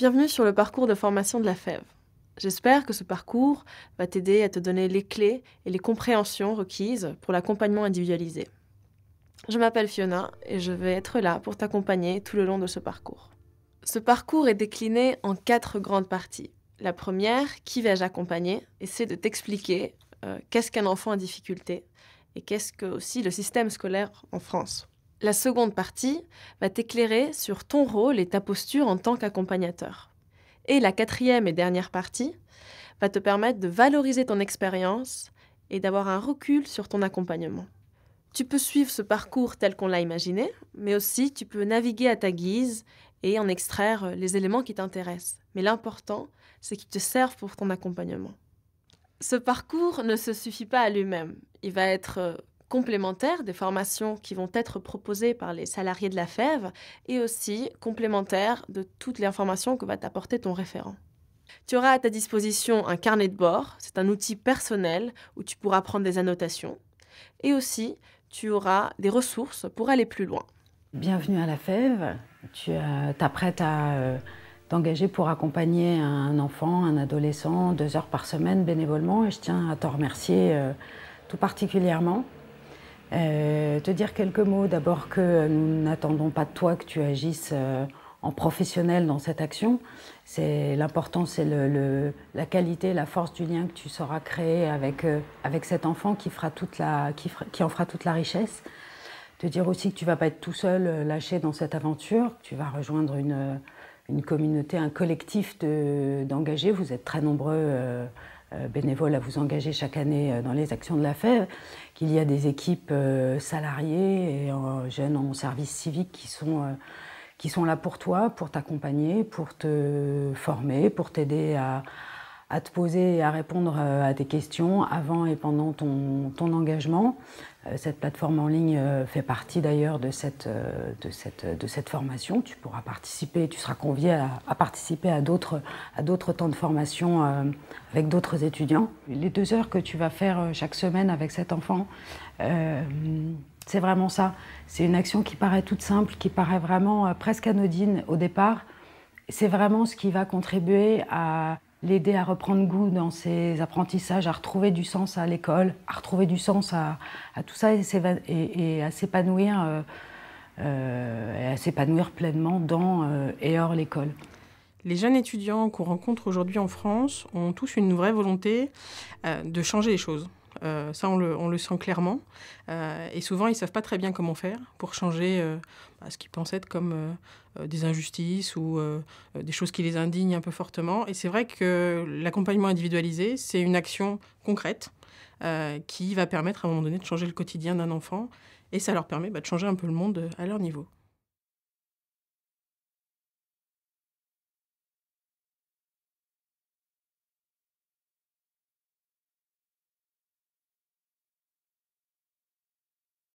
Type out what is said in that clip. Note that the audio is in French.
Bienvenue sur le parcours de formation de la FEV. J'espère que ce parcours va t'aider à te donner les clés et les compréhensions requises pour l'accompagnement individualisé. Je m'appelle Fiona et je vais être là pour t'accompagner tout le long de ce parcours. Ce parcours est décliné en quatre grandes parties. La première, qui vais-je accompagner, essaie de t'expliquer euh, qu'est-ce qu'un enfant en difficulté? Et qu'est-ce que aussi le système scolaire en France? La seconde partie va t'éclairer sur ton rôle et ta posture en tant qu'accompagnateur. Et la quatrième et dernière partie va te permettre de valoriser ton expérience et d'avoir un recul sur ton accompagnement. Tu peux suivre ce parcours tel qu'on l'a imaginé, mais aussi tu peux naviguer à ta guise et en extraire les éléments qui t'intéressent. Mais l'important, c'est qu'il te serve pour ton accompagnement. Ce parcours ne se suffit pas à lui-même. Il va être complémentaires des formations qui vont être proposées par les salariés de la FEV et aussi complémentaires de toutes les informations que va t'apporter ton référent. Tu auras à ta disposition un carnet de bord, c'est un outil personnel où tu pourras prendre des annotations et aussi tu auras des ressources pour aller plus loin. Bienvenue à la FEV, tu t'apprêtes à euh, t'engager pour accompagner un enfant, un adolescent, deux heures par semaine bénévolement et je tiens à t'en remercier euh, tout particulièrement euh, te dire quelques mots. D'abord que nous n'attendons pas de toi que tu agisses euh, en professionnel dans cette action. C'est l'important, c'est la qualité, la force du lien que tu sauras créer avec, avec cet enfant qui, fera toute la, qui, en fera toute la richesse. Te dire aussi que tu vas pas être tout seul lâché dans cette aventure, tu vas rejoindre une, une communauté, un collectif d'engagés. Vous êtes très nombreux euh, bénévoles à vous engager chaque année euh, dans les actions de la FEV, qu'il y a des équipes euh, salariées et jeunes en service civique qui sont, qui sont là pour toi, pour t'accompagner, pour te former, pour t'aider à, à te poser et à répondre à tes questions avant et pendant ton, engagement. Euh, cette plateforme en ligne euh, fait partie d'ailleurs de cette, euh, de, cette, de cette formation. Tu pourras participer, tu seras convié à, participer à d'autres temps de formation avec d'autres étudiants. Les deux heures que tu vas faire chaque semaine avec cet enfant, c'est vraiment ça. C'est une action qui paraît toute simple, qui paraît vraiment presque anodine au départ. C'est vraiment ce qui va contribuer à l'aider à reprendre goût dans ses apprentissages, à retrouver du sens à l'école, à retrouver du sens à, tout ça et, à s'épanouir euh, euh, à s'épanouir pleinement dans euh, et hors l'école. Les jeunes étudiants qu'on rencontre aujourd'hui en France ont tous une vraie volonté de changer les choses. Euh, ça, on le, sent clairement. Euh, et souvent, ils ne savent pas très bien comment faire pour changer euh, bah, ce qu'ils pensent être comme des injustices ou des choses qui les indignent un peu fortement. Et c'est vrai que l'accompagnement individualisé, c'est une action concrète qui va permettre à un moment donné de changer le quotidien d'un enfant. Et ça leur permet bah, de changer un peu le monde à leur niveau.